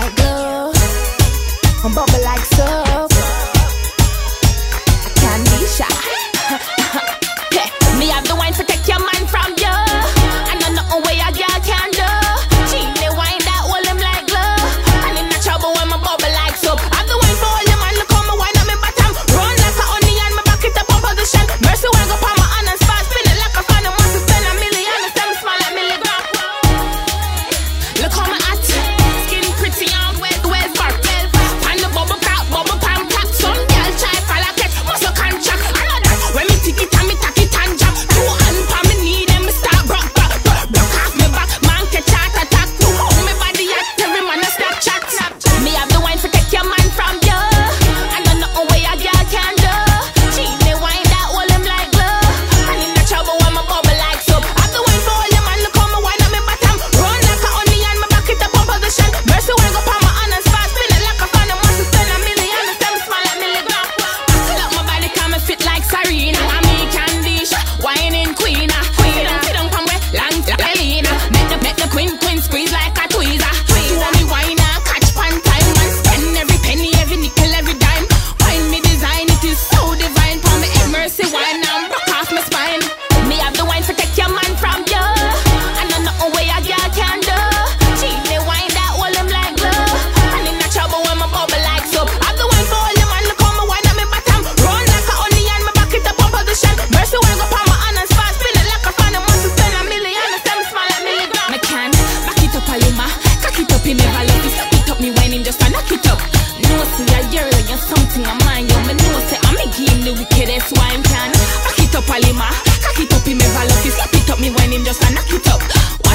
like. I'm bubble like so. Wine can. Back it up, Alima. Cock it up, him ever love you. Slap it up, me when him just a knock it up.